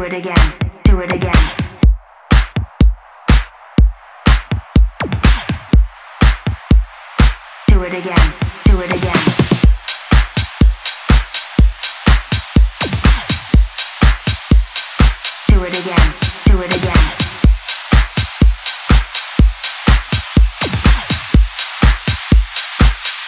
Do it again. Do it again. Do it again. Do it again. Do it again. Do it again.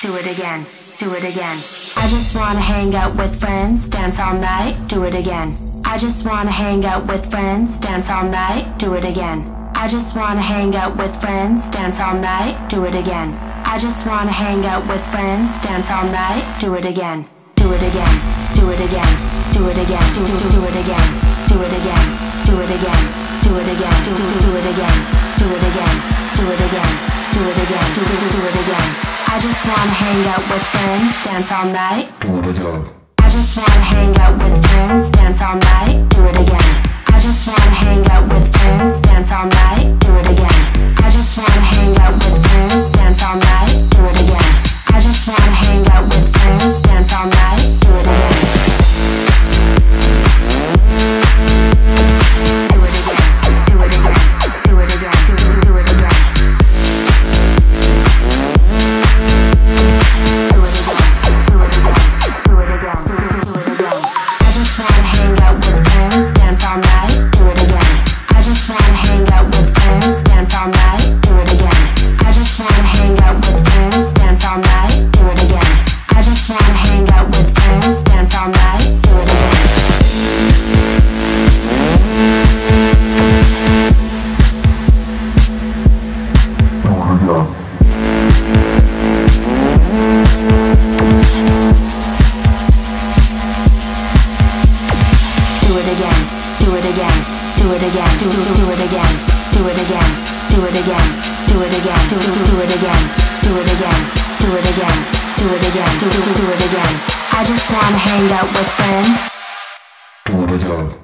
Do it again. Do it again. I just wanna hang out with friends, dance all night, do it again. I just wanna hang out with friends, dance all night, do it again. I just wanna hang out with friends, dance all night, do it again. I just wanna hang out with friends, dance all night, do it again. Do it again. Do it again. Do it again. Do do do it again. Do it again. Do it again. Do it again. Do do do it again. Do it again. Do it again. Do it again. Do it again. I just wanna hang out with friends, dance all night. Do it again. Just wanna hang out with friends, dance all night, do it again. Again, do it again, do it again, do do do it again, do it again, do it again, do it again, do do do it again, do it again, do it again, do it again, do do do it again. I just wanna hang out with friends. Do it again.